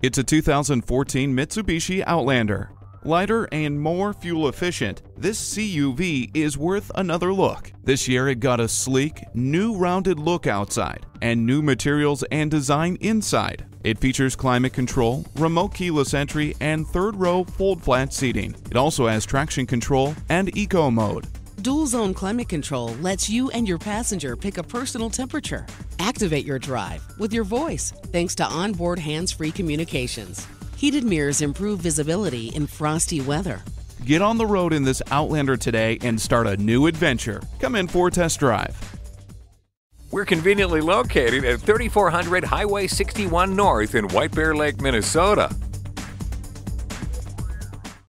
It's a 2014 Mitsubishi Outlander. Lighter and more fuel efficient, this CUV is worth another look. This year it got a sleek, new rounded look outside and new materials and design inside. It features climate control, remote keyless entry, and third row fold flat seating. It also has traction control and eco mode. Dual Zone Climate Control lets you and your passenger pick a personal temperature. Activate your drive with your voice thanks to onboard hands free communications. Heated mirrors improve visibility in frosty weather. Get on the road in this Outlander today and start a new adventure. Come in for a test drive. We're conveniently located at 3400 Highway 61 North in White Bear Lake, Minnesota.